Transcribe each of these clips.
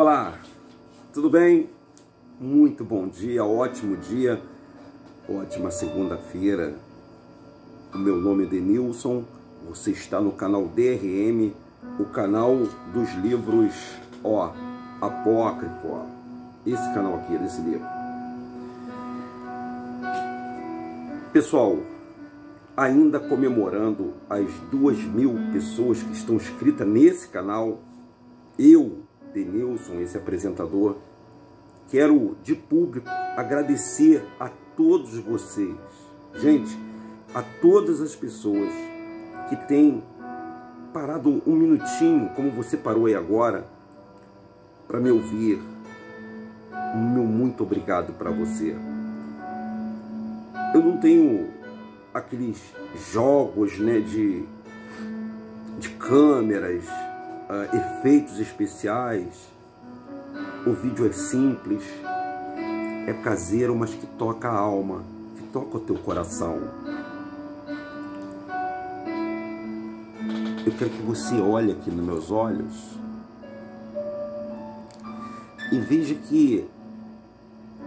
Olá, tudo bem? Muito bom dia, ótimo dia, ótima segunda-feira. O meu nome é Denilson, você está no canal DRM, o canal dos livros, ó, apócrifo, ó. Esse canal aqui, desse livro. Pessoal, ainda comemorando as duas mil pessoas que estão inscritas nesse canal, eu Denilson, esse apresentador, quero de público agradecer a todos vocês, gente, a todas as pessoas que têm parado um minutinho, como você parou aí agora, para me ouvir. Meu muito obrigado para você. Eu não tenho aqueles jogos, né, de, de câmeras, uh, efeitos especiais. O vídeo é simples, é caseiro, mas que toca a alma, que toca o teu coração. Eu quero que você olhe aqui nos meus olhos e veja que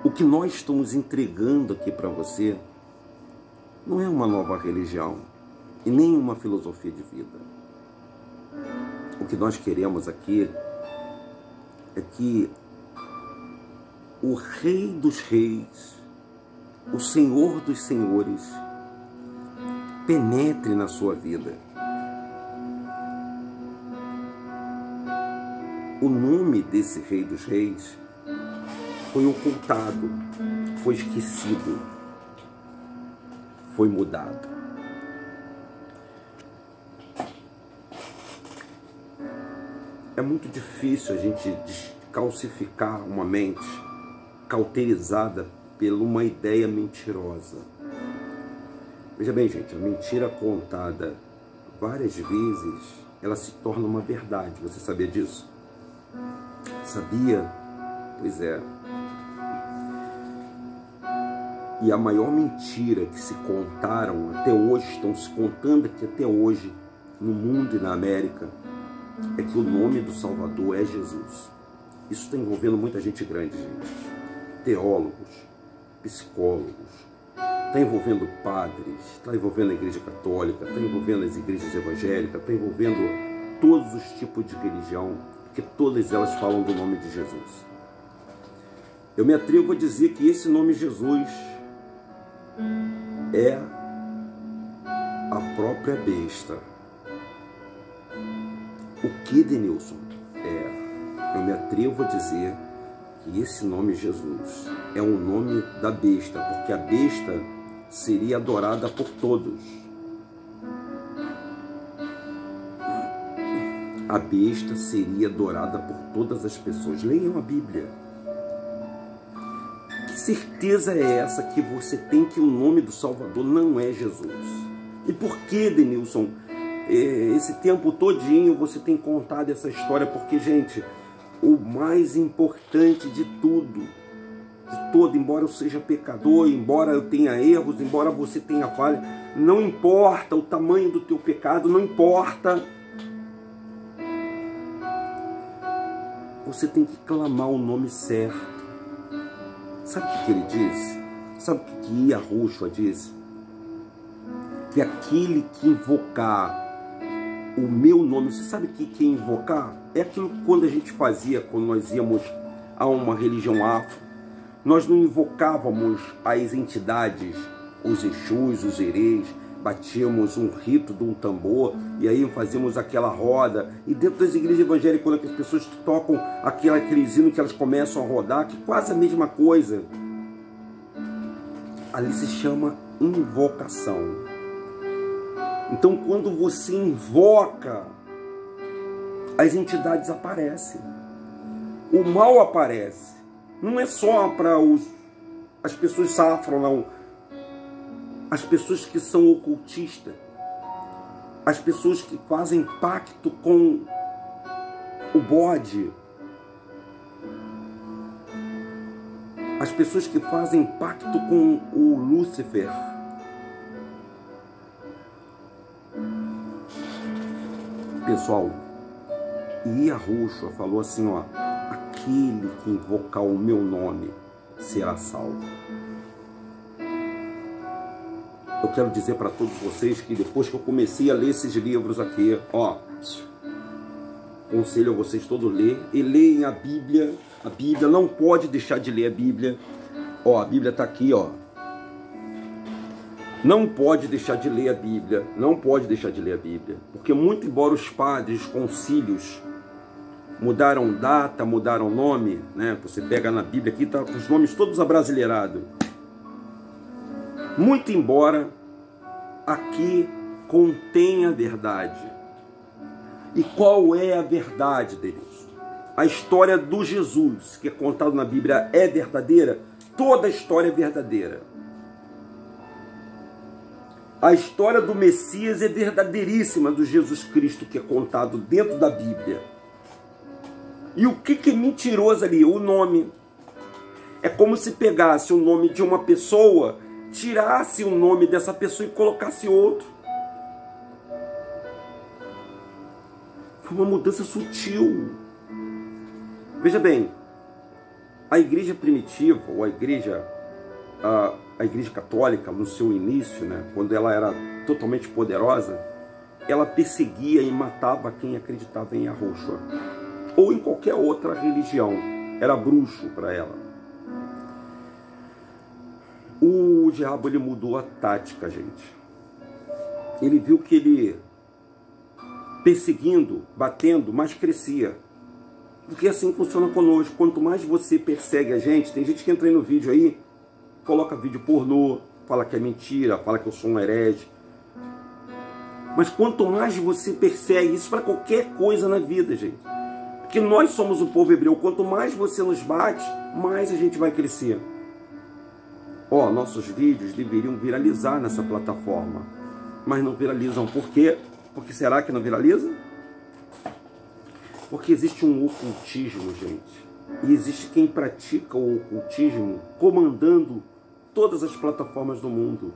o que nós estamos entregando aqui para você não é uma nova religião e nem uma filosofia de vida. O que nós queremos aqui é que o Rei dos Reis, o Senhor dos Senhores, penetre na sua vida. O nome desse Rei dos Reis foi ocultado, foi esquecido, foi mudado. É muito difícil a gente calcificar uma mente cauterizada por uma ideia mentirosa. Veja bem, gente, a mentira contada várias vezes, ela se torna uma verdade. Você sabia disso? Sabia? Pois é. E a maior mentira que se contaram até hoje, estão se contando aqui até hoje, no mundo e na América, é que o nome do Salvador é Jesus. Isso está envolvendo muita gente grande, gente. Teólogos, psicólogos, está envolvendo padres, está envolvendo a igreja católica, está envolvendo as igrejas evangélicas, está envolvendo todos os tipos de religião, porque todas elas falam do nome de Jesus. Eu me atrevo a dizer que esse nome Jesus é a própria besta o que, Denilson? É, eu me atrevo a dizer que esse nome Jesus é o nome da besta, porque a besta seria adorada por todos. A besta seria adorada por todas as pessoas. Leiam a Bíblia. Que certeza é essa que você tem que o nome do Salvador não é Jesus? E por que, Denilson, esse tempo todinho você tem contado essa história, porque, gente, o mais importante de tudo, de todo, embora eu seja pecador, embora eu tenha erros, embora você tenha falha, não importa o tamanho do teu pecado, não importa. Você tem que clamar o nome certo. Sabe o que ele disse? Sabe o que Iahushua disse? Que aquele que invocar o meu nome. Você sabe que é invocar? É aquilo que quando a gente fazia, quando nós íamos a uma religião afro, nós não invocávamos as entidades, os Exus, os Ereis, batíamos um rito de um tambor e aí fazíamos aquela roda. E dentro das igrejas evangélicas, quando as pessoas tocam aquele, aquele hino que elas começam a rodar, que é quase a mesma coisa, ali se chama invocação. Então, quando você invoca, as entidades aparecem. O mal aparece. Não é só para os as pessoas safram, não. As pessoas que são ocultistas. As pessoas que fazem pacto com o bode. As pessoas que fazem pacto com o Lúcifer pessoal, e a Ruxa falou assim, ó, aquele que invocar o meu nome será salvo. Eu quero dizer para todos vocês que depois que eu comecei a ler esses livros aqui, ó, aconselho a vocês todos ler e leem a Bíblia. A Bíblia não pode deixar de ler a Bíblia. Ó, a Bíblia está aqui, ó. Não pode deixar de ler a Bíblia, não pode deixar de ler a Bíblia, porque muito embora os padres, os concílios mudaram data, mudaram nome, né? Você pega na Bíblia aqui tá os nomes todos abrasileirados. Muito embora aqui contenha a verdade. E qual é a verdade, Deus? A história do Jesus, que é contado na Bíblia, é verdadeira? Toda a história é verdadeira. A história do Messias é verdadeiríssima do Jesus Cristo que é contado dentro da Bíblia. E o que, é mentiroso ali? O nome. É como se pegasse o nome de uma pessoa, tirasse o nome dessa pessoa e colocasse outro. Foi uma mudança sutil. Veja bem, a igreja primitiva, ou a igreja, a, a igreja católica, no seu início, né, quando ela era totalmente poderosa, ela perseguia e matava quem acreditava em Yahushua, ou em qualquer outra religião. Era bruxo para ela. O diabo ele mudou a tática, gente. Ele viu que ele perseguindo, batendo, mais crescia. Porque assim funciona conosco. Quanto mais você persegue a gente, tem gente que entra aí no vídeo aí, coloca vídeo pornô, fala que é mentira, fala que eu sou um herege. Mas quanto mais você persegue, isso para qualquer coisa na vida, gente. Porque nós somos o povo hebreu. Quanto mais você nos bate, mais a gente vai crescer. Ó, oh, nossos vídeos deveriam viralizar nessa plataforma. Mas não viralizam. Por quê? Porque será que não viraliza? Porque existe um ocultismo, gente. E existe quem pratica o ocultismo comandando todas as plataformas do mundo.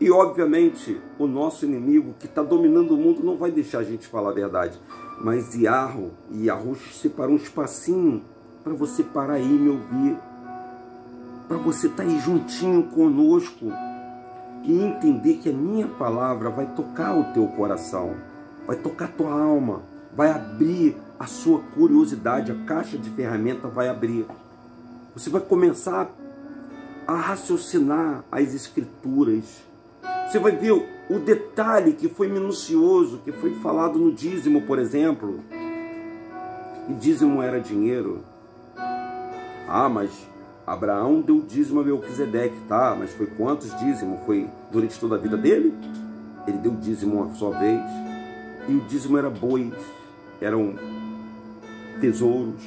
E obviamente o nosso inimigo que está dominando o mundo não vai deixar a gente falar a verdade. Mas Iarro e Yahush separou um espacinho para você parar aí e me ouvir. Para você estar tá aí juntinho conosco e entender que a minha palavra vai tocar o teu coração, vai tocar a tua alma, vai abrir a sua curiosidade, a caixa de ferramenta vai abrir. Você vai começar a raciocinar as escrituras. Você vai ver o detalhe que foi minucioso, que foi falado no dízimo, por exemplo. E dízimo era dinheiro. Ah, mas Abraão deu dízimo a Melquisedeque, tá? Mas foi quantos dízimos? Foi durante toda a vida dele? Ele deu dízimo uma só vez. E o dízimo era bois, eram tesouros,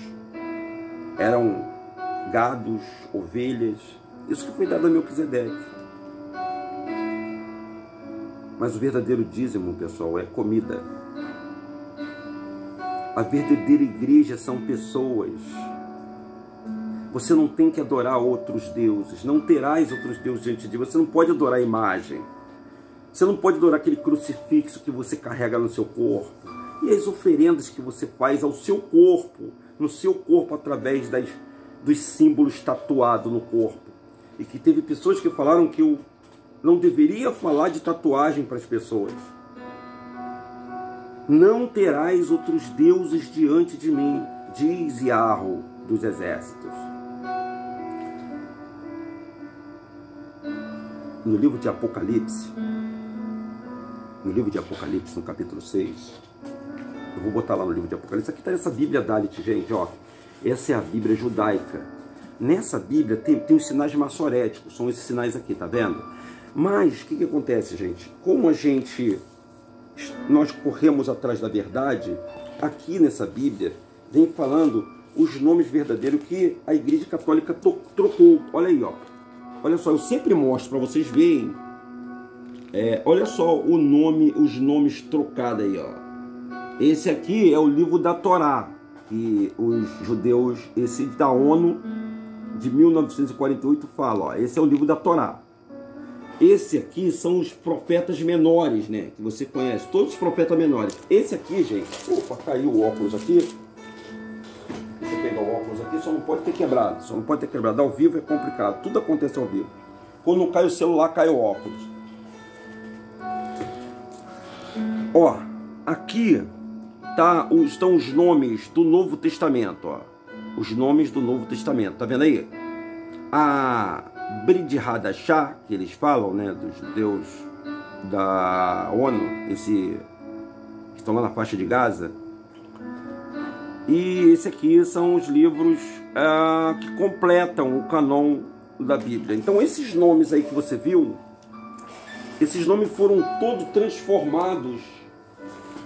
eram gados, ovelhas. Isso que foi dado a Melquisedeque. Mas o verdadeiro dízimo, pessoal, é comida. A verdadeira igreja são pessoas você não tem que adorar outros deuses. Não terás outros deuses diante de você. Você não pode adorar a imagem. Você não pode adorar aquele crucifixo que você carrega no seu corpo. E as oferendas que você faz ao seu corpo, no seu corpo, através das, dos símbolos tatuados no corpo. E que teve pessoas que falaram que eu não deveria falar de tatuagem para as pessoas. Não terás outros deuses diante de mim, diz Yahweh dos exércitos. no livro de Apocalipse, no livro de Apocalipse, no capítulo 6, eu vou botar lá no livro de Apocalipse, aqui está essa Bíblia Dalit, gente, ó, essa é a Bíblia judaica. Nessa Bíblia tem, tem os sinais maçoréticos, são esses sinais aqui, tá vendo? Mas, o que, que acontece, gente? Como a gente, nós corremos atrás da verdade, aqui nessa Bíblia, vem falando os nomes verdadeiros que a Igreja Católica trocou. Olha aí, ó. Olha só, eu sempre mostro para vocês verem. É, olha só o nome, os nomes trocados aí, ó. Esse aqui é o livro da Torá, que os judeus, esse da ONU de 1948 fala, ó. Esse é o livro da Torá. Esse aqui são os profetas menores, né? Que você conhece, todos os profetas menores. Esse aqui, gente, opa, caiu o óculos aqui. Deixa eu pegar o óculos aqui, só não pode ter quebrado. Só não pode ter quebrado. Ao vivo é complicado. Tudo acontece ao vivo. Quando cai o celular, cai o óculos. Ó, aqui tá, estão os nomes do Novo Testamento, ó. Os nomes do Novo Testamento, tá vendo aí? A Brid Hadashah, que eles falam, né, dos judeus da ONU, esse que estão lá na faixa de Gaza. E esse aqui são os livros ah, que completam o canon da Bíblia. Então esses nomes aí que você viu, esses nomes foram todos transformados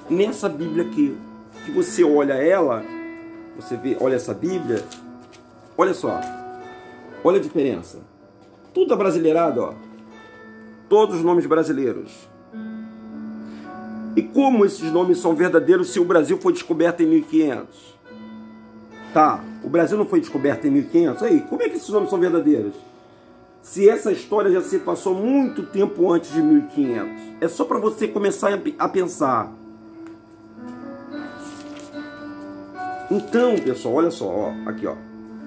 nessa Bíblia aqui. Que você olha ela, você vê, olha essa Bíblia, olha só, olha a diferença. Tudo é brasileirado, ó. Todos os nomes brasileiros. E como esses nomes são verdadeiros se o Brasil foi descoberto em 1500? Tá, o Brasil não foi descoberto em 1500? Aí, como é que esses nomes são verdadeiros? Se essa história já se passou muito tempo antes de 1500. É só para você começar a pensar. Então, pessoal, olha só, ó, aqui, ó.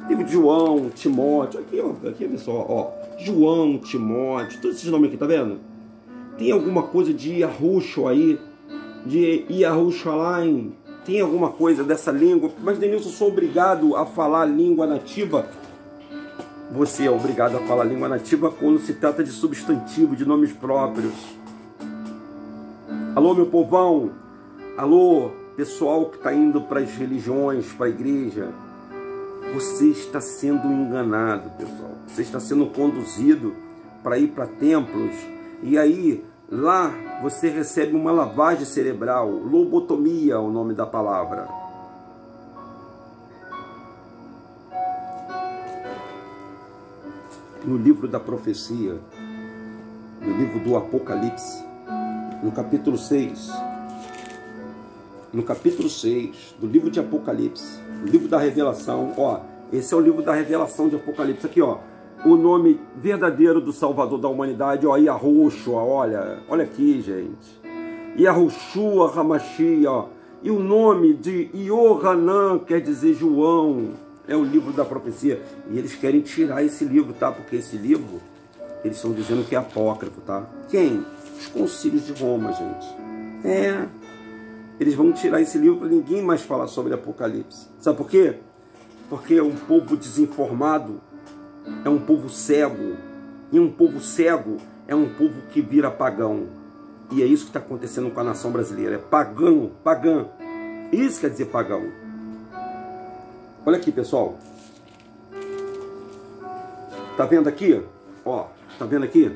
Livro de João, Timóteo, aqui, ó, aqui, pessoal, ó. João, Timóteo, todos esses nomes aqui, tá vendo? Tem alguma coisa de Yahushua aí, de Yahushalaim, tem alguma coisa dessa língua, mas Denilson, sou obrigado a falar língua nativa. Você é obrigado a falar língua nativa quando se trata de substantivo, de nomes próprios. Alô, meu povão! Alô, pessoal que está indo para as religiões, para a igreja, você está sendo enganado, pessoal. Você está sendo conduzido para ir para templos e aí lá você recebe uma lavagem cerebral, lobotomia é o nome da palavra. No livro da profecia, no livro do Apocalipse, no capítulo 6, no capítulo 6 do livro de Apocalipse, o livro da revelação, ó, esse é o livro da revelação de Apocalipse, aqui ó, o nome verdadeiro do Salvador da humanidade, ó, Yahushua, olha, olha aqui, gente, Yahushua Hamashia, ó, e o nome de Yohanan quer dizer João, é o livro da profecia, e eles querem tirar esse livro, tá, porque esse livro, eles estão dizendo que é apócrifo, tá, quem? Os concílios de Roma, gente, é, eles vão tirar esse livro para ninguém mais falar sobre Apocalipse. Sabe por quê? Porque um povo desinformado, é um povo cego. E um povo cego é um povo que vira pagão. E é isso que está acontecendo com a nação brasileira. É pagão, pagã. Isso quer dizer pagão. Olha aqui, pessoal. Tá vendo aqui? Ó, tá vendo aqui?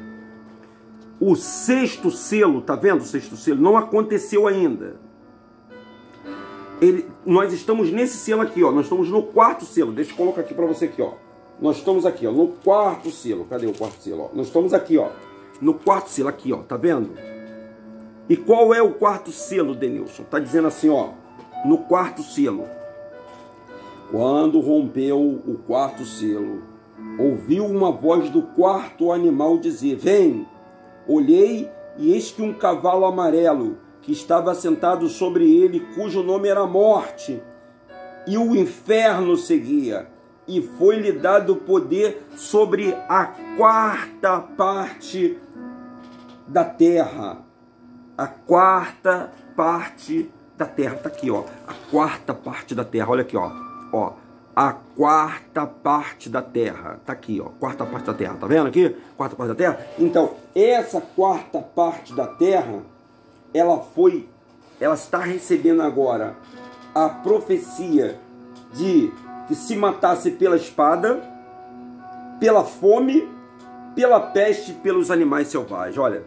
O sexto selo, tá vendo o sexto selo? Não aconteceu ainda ele, nós estamos nesse selo aqui, ó. Nós estamos no quarto selo. Deixa eu colocar aqui para você aqui, ó. Nós estamos aqui, ó, no quarto selo. Cadê o quarto selo? Ó? Nós estamos aqui, ó, no quarto selo aqui, ó. Tá vendo? E qual é o quarto selo, Denilson? Tá dizendo assim, ó, no quarto selo. Quando rompeu o quarto selo, ouviu uma voz do quarto animal dizer: Vem! Olhei e eis que um cavalo amarelo que estava sentado sobre ele, cujo nome era Morte, e o inferno seguia, e foi-lhe dado poder sobre a quarta parte da terra. A quarta parte da terra está aqui, ó. A quarta parte da terra, olha aqui, ó. Ó, a quarta parte da terra. Tá aqui, ó. Quarta parte da terra. Tá vendo aqui? Quarta parte da terra. Então, essa quarta parte da terra ela foi, ela está recebendo agora a profecia de que se matasse pela espada, pela fome, pela peste, pelos animais selvagens. Olha,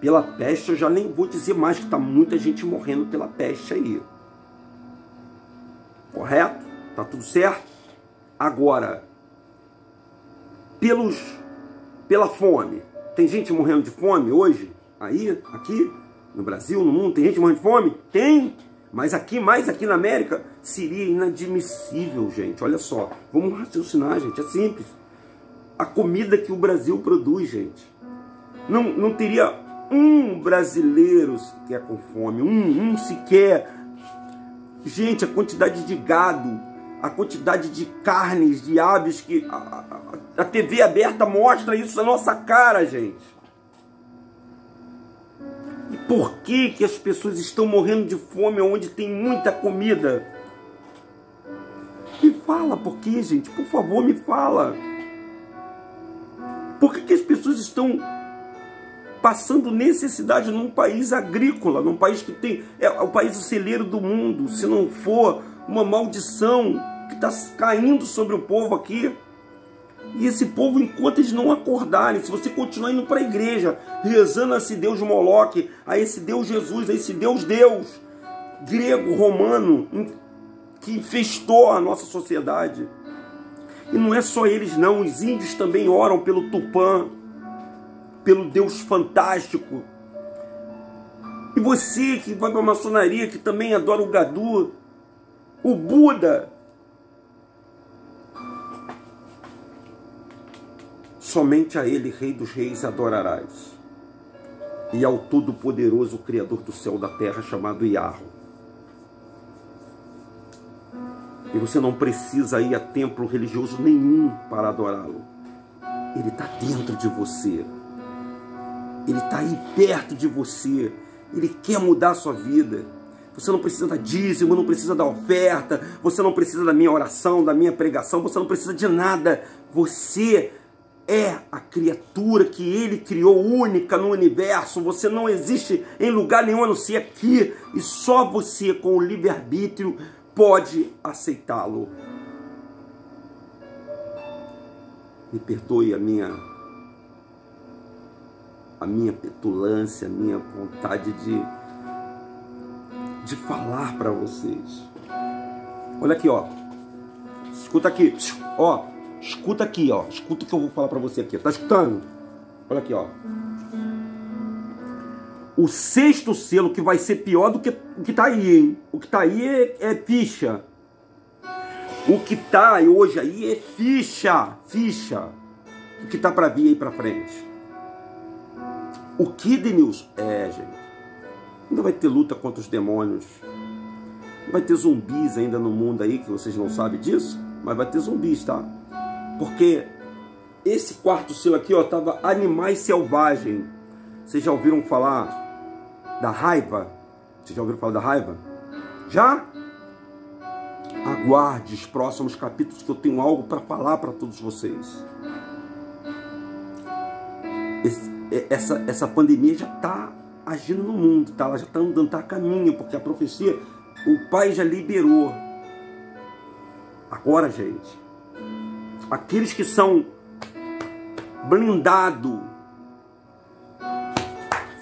pela peste eu já nem vou dizer mais que está muita gente morrendo pela peste aí. Correto? Tá tudo certo? Agora, pelos pela fome. Tem gente morrendo de fome hoje aí, aqui? No Brasil, no mundo, tem gente morrendo de fome? Tem! Mas aqui, mais aqui na América, seria inadmissível, gente. Olha só, vamos raciocinar, gente. É simples. A comida que o Brasil produz, gente. Não, não teria um brasileiro sequer com fome. Um, um sequer. Gente, a quantidade de gado a quantidade de carnes, de aves que a, a, a TV aberta mostra isso na nossa cara, gente. Por que que as pessoas estão morrendo de fome onde tem muita comida? Me fala por que, gente? Por favor, me fala. Por que, que as pessoas estão passando necessidade num país agrícola, num país que tem é o país celeiro do mundo, se não for uma maldição que está caindo sobre o povo aqui. E esse povo, enquanto eles não acordarem, se você continuar indo para a igreja, rezando a esse Deus Moloque, a esse Deus Jesus, a esse Deus Deus, grego, romano, que infestou a nossa sociedade. E não é só eles não, os índios também oram pelo Tupã, pelo Deus fantástico. E você que vai para a maçonaria, que também adora o Gadu, o Buda, Somente a Ele, Rei dos Reis, adorarás. E ao Todo-Poderoso, Criador do céu e da terra, chamado Iarro. E você não precisa ir a templo religioso nenhum para adorá-lo. Ele está dentro de você. Ele está aí perto de você. Ele quer mudar a sua vida. Você não precisa da dízimo, não precisa da oferta, você não precisa da minha oração, da minha pregação, você não precisa de nada. Você é a criatura que ele criou única no universo. Você não existe em lugar nenhum a não ser aqui. E só você, com o livre-arbítrio, pode aceitá-lo. Me perdoe a minha a minha petulância, a minha vontade de de falar para vocês. Olha aqui, ó. Escuta aqui, ó. Escuta aqui, ó. Escuta o que eu vou falar para você aqui. Tá escutando? Olha aqui, ó. O sexto selo que vai ser pior do que o que tá aí, hein? O que tá aí é, é ficha. O que tá hoje aí é ficha, ficha. O que tá para vir aí para frente. O que, Denilson? É, gente. Ainda vai ter luta contra os demônios. Vai ter zumbis ainda no mundo aí, que vocês não sabem disso. Mas vai ter zumbis, tá? Porque esse quarto seu aqui, ó, tava animais selvagens. Vocês já ouviram falar da raiva? Vocês já ouviram falar da raiva? Já? Aguarde os próximos capítulos que eu tenho algo para falar para todos vocês. Esse, é, essa, essa pandemia já está agindo no mundo, tá? Ela já está andando, tá a caminho, porque a profecia, o Pai já liberou. Agora, gente, aqueles que são blindado,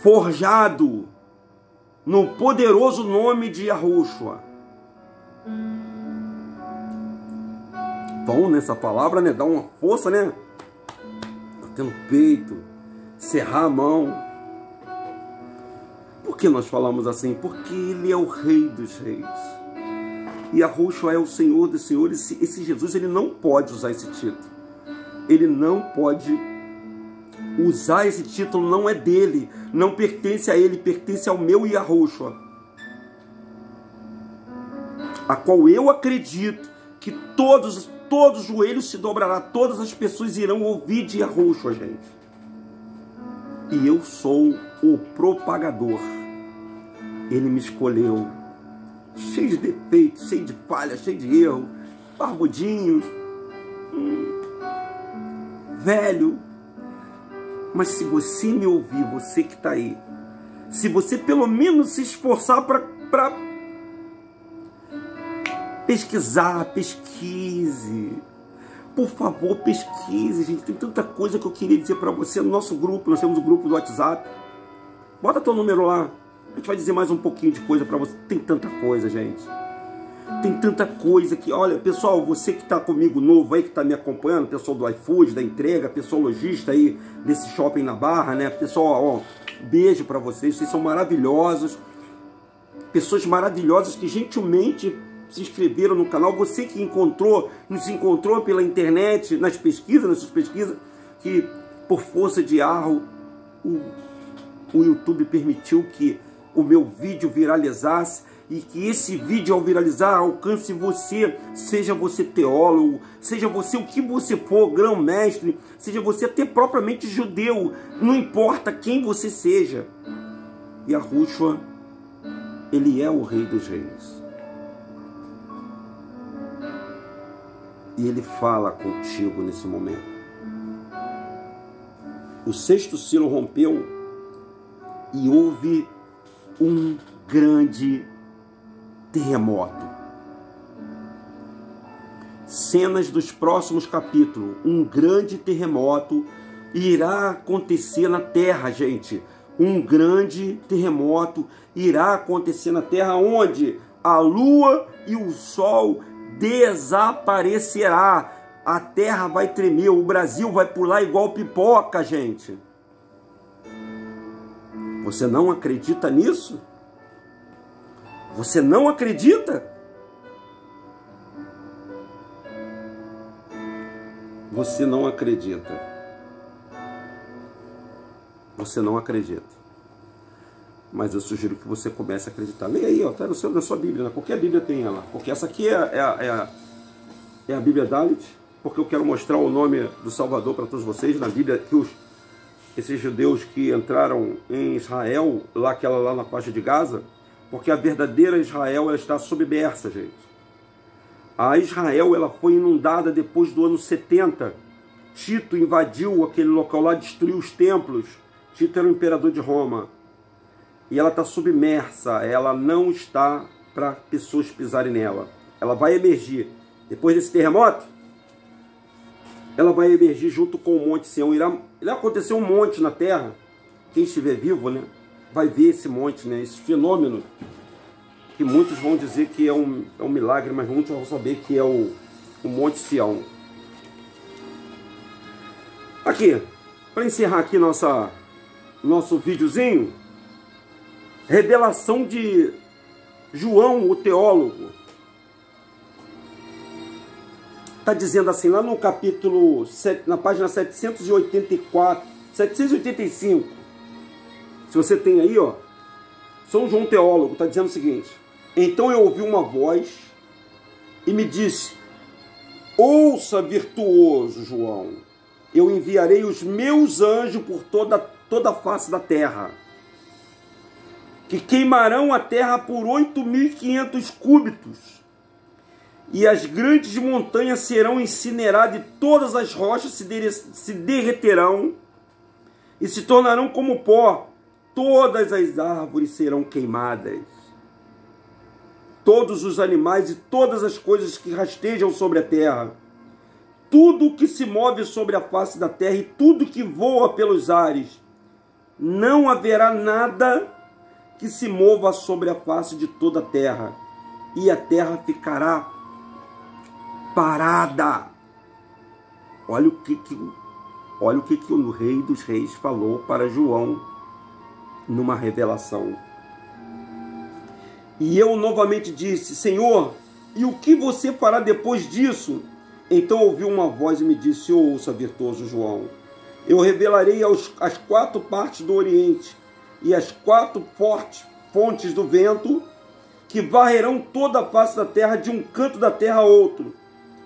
forjado no poderoso nome de Yahushua. Bom nessa palavra, né? Dá uma força, né? Tá tendo peito, cerrar a mão. Por que nós falamos assim? Porque ele é o rei dos reis e Arroxo é o Senhor dos Senhores. Esse, esse Jesus ele não pode usar esse título. Ele não pode usar esse título, não é dele, não pertence a ele, pertence ao meu Yahushua. A qual eu acredito que todos, todos os joelhos se dobrará, todas as pessoas irão ouvir de Yahushua, gente. E eu sou o propagador. Ele me escolheu cheio de defeitos, cheio de falhas, cheio de erro, barbudinho, hum, velho. Mas se você me ouvir, você que está aí, se você pelo menos se esforçar para pesquisar, pesquise. Por favor, pesquise, gente. Tem tanta coisa que eu queria dizer para você no nosso grupo. Nós temos um grupo do WhatsApp. Bota teu número lá. A gente vai dizer mais um pouquinho de coisa para você. Tem tanta coisa, gente. Tem tanta coisa que, olha, pessoal, você que está comigo novo aí, que está me acompanhando, pessoal do iFood, da entrega, pessoal lojista aí desse shopping na Barra, né? Pessoal, ó, beijo para vocês, vocês são maravilhosos. Pessoas maravilhosas que gentilmente se inscreveram no canal. Você que encontrou, nos encontrou pela internet, nas pesquisas, nas suas pesquisas, que por força de arro o, o YouTube permitiu que o meu vídeo viralizasse e que esse vídeo ao viralizar alcance você, seja você teólogo, seja você o que você for, grão-mestre, seja você até propriamente judeu, não importa quem você seja. E a Rúshua, ele é o rei dos reis. E ele fala contigo nesse momento. O sexto selo rompeu e houve um grande terremoto. Cenas dos próximos capítulos. Um grande terremoto irá acontecer na Terra, gente. Um grande terremoto irá acontecer na Terra, onde a Lua e o Sol desaparecerá. A Terra vai tremer, o Brasil vai pular igual pipoca, gente. Você não acredita nisso? Você não acredita? Você não acredita. Você não acredita. Mas eu sugiro que você comece a acreditar. Leia aí, ó, tá no seu, na sua Bíblia. Né? Qualquer Bíblia tem ela. Porque essa aqui é, é, é, a, é a Bíblia Dalit. Porque eu quero mostrar o nome do Salvador para todos vocês na Bíblia que os esses judeus que entraram em Israel, lá, aquela, lá na faixa de Gaza, porque a verdadeira Israel ela está submersa, gente. A Israel ela foi inundada depois do ano 70. Tito invadiu aquele local lá, destruiu os templos. Tito era o imperador de Roma. E ela está submersa, ela não está para pessoas pisarem nela. Ela vai emergir. Depois desse terremoto, ela vai emergir junto com o Monte Sião. Irá, irá acontecer um monte na Terra. Quem estiver vivo, né, vai ver esse monte, né, esse fenômeno que muitos vão dizer que é um, é um milagre, mas muitos vão saber que é o, o Monte Sião. Aqui, para encerrar aqui nossa, nosso videozinho, revelação de João, o teólogo. Está dizendo assim, lá no capítulo, na página 784, 785, se você tem aí, ó, São João Teólogo está dizendo o seguinte, então eu ouvi uma voz e me disse, ouça virtuoso João, eu enviarei os meus anjos por toda, toda a face da terra, que queimarão a terra por 8.500 cúbitos, e as grandes montanhas serão incineradas, e todas as rochas se derreterão e se tornarão como pó. Todas as árvores serão queimadas. Todos os animais e todas as coisas que rastejam sobre a terra. Tudo que se move sobre a face da terra e tudo que voa pelos ares. Não haverá nada que se mova sobre a face de toda a terra. E a terra ficará parada. Olha o que, que olha o que, que o rei dos reis falou para João numa revelação. E eu novamente disse: Senhor, e o que você fará depois disso? Então ouvi uma voz e me disse: Ouça, virtuoso João, eu revelarei aos, as quatro partes do Oriente e as quatro fortes fontes do vento que varrerão toda a face da terra de um canto da terra a outro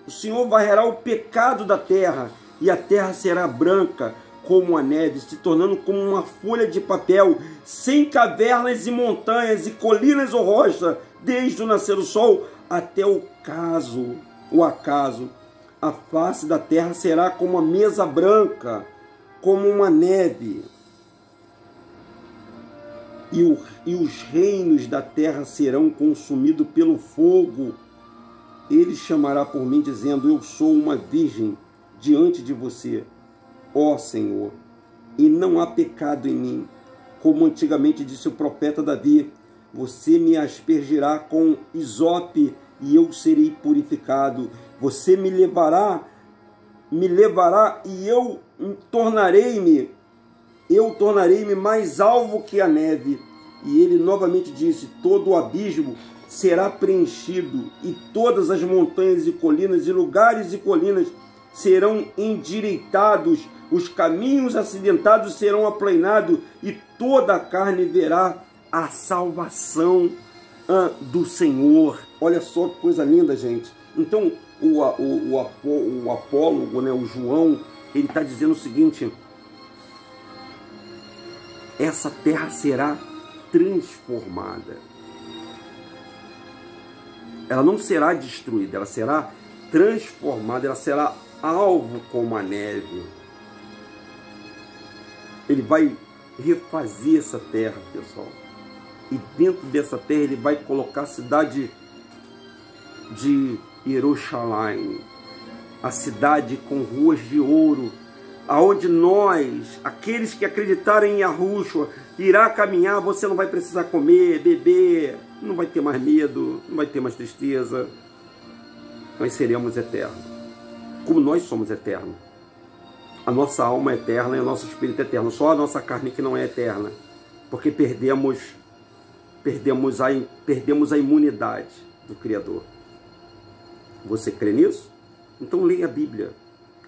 o Senhor varrerá o pecado da terra, e a terra será branca como a neve, se tornando como uma folha de papel, sem cavernas e montanhas e colinas ou rochas, desde o nascer do sol até o caso, o acaso. A face da terra será como a mesa branca, como uma neve. E, o, e os reinos da terra serão consumidos pelo fogo ele chamará por mim, dizendo: Eu sou uma virgem diante de você, ó Senhor, e não há pecado em mim. Como antigamente disse o profeta Davi: Você me aspergirá com isope e eu serei purificado. Você me levará, me levará e eu tornarei-me, eu tornarei-me mais alvo que a neve. E ele novamente disse: Todo o abismo será preenchido, e todas as montanhas e colinas, e lugares e colinas serão endireitados, os caminhos acidentados serão aplanados, e toda a carne verá a salvação ah, do Senhor. Olha só que coisa linda, gente. Então, o, o, o, o apólogo, né, o João, ele está dizendo o seguinte: essa terra será transformada. Ela não será destruída, ela será transformada, ela será alvo como a neve. Ele vai refazer essa terra, pessoal. E dentro dessa terra ele vai colocar a cidade de Jerusalém, a cidade com ruas de ouro, aonde nós, aqueles que acreditarem em Yahushua, irá caminhar, você não vai precisar comer, beber, não vai ter mais medo, não vai ter mais tristeza. Nós seremos eternos. Como nós somos eternos. A nossa alma é eterna e o nosso espírito é eterno. Só a nossa carne que não é eterna. Porque perdemos perdemos a, perdemos a imunidade do Criador. Você crê nisso? Então leia a Bíblia.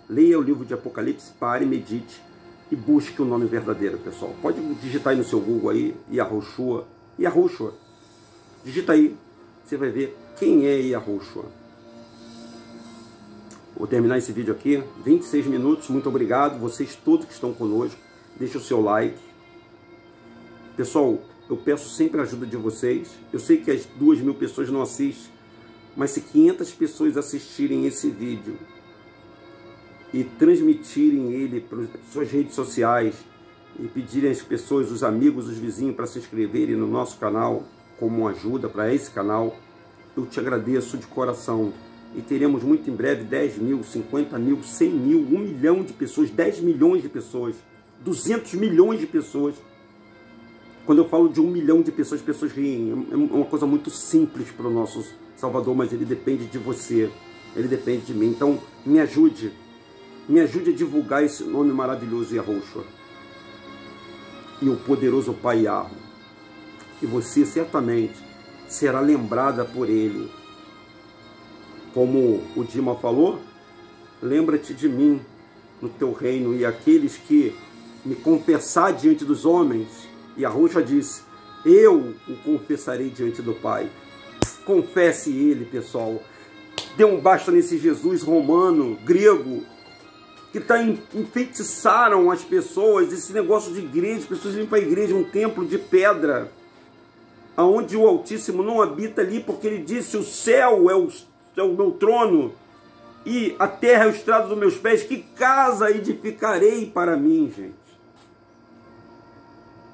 Leia o livro de Apocalipse, pare, medite e busque o nome verdadeiro, pessoal. Pode digitar aí no seu Google aí, Yahushua. Yahushua. Digita aí, você vai ver quem é Yahushua. Vou terminar esse vídeo aqui, 26 minutos, muito obrigado. Vocês todos que estão conosco, deixa o seu like. Pessoal, eu peço sempre a ajuda de vocês. Eu sei que as duas mil pessoas não assistem, mas se 500 pessoas assistirem esse vídeo e transmitirem ele para suas redes sociais e pedirem às pessoas, os amigos, os vizinhos para se inscreverem no nosso canal como ajuda para esse canal, eu te agradeço de coração. E teremos muito em breve 10 mil, 50 mil, 100 mil, 1 milhão de pessoas, 10 milhões de pessoas, 200 milhões de pessoas. Quando eu falo de um milhão de pessoas, pessoas riem. É uma coisa muito simples para o nosso Salvador, mas ele depende de você, ele depende de mim. Então, me ajude me ajude a divulgar esse nome maravilhoso Yahushua. E o poderoso Pai Yahweh. E você certamente será lembrada por ele. Como o Dima falou, lembra-te de mim no teu reino e aqueles que me confessar diante dos homens. E Yahushua disse, eu o confessarei diante do Pai. Confesse ele, pessoal. Dê um basta nesse Jesus romano, grego, que tá, enfeitiçaram as pessoas, esse negócio de igreja, as pessoas vêm para a igreja, um templo de pedra, aonde o Altíssimo não habita ali, porque ele disse, o céu é o, é o meu trono, e a terra é o estrado dos meus pés, que casa edificarei para mim, gente?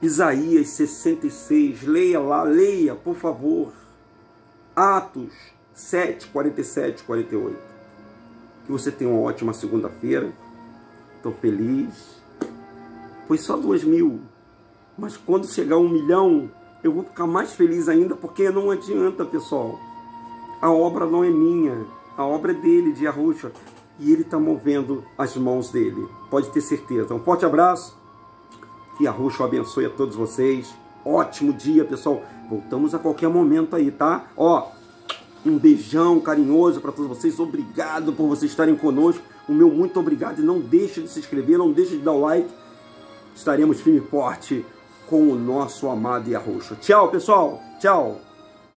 Isaías 66, leia lá, leia, por favor. Atos 7, 47, 48. Que você tenha uma ótima segunda-feira estou feliz. Foi só duas mil. Mas quando chegar um milhão, eu vou ficar mais feliz ainda, porque não adianta, pessoal. A obra não é minha, a obra é dele, de Arrucha. E ele está movendo as mãos dele. Pode ter certeza. Um forte abraço. Que Arrucha abençoe a todos vocês. Ótimo dia, pessoal. Voltamos a qualquer momento aí, tá? Ó, um beijão carinhoso para todos vocês. Obrigado por vocês estarem conosco o meu muito obrigado e não deixe de se inscrever, não deixe de dar o like. Estaremos firme e forte com o nosso amado Yahushua. Tchau, pessoal. Tchau.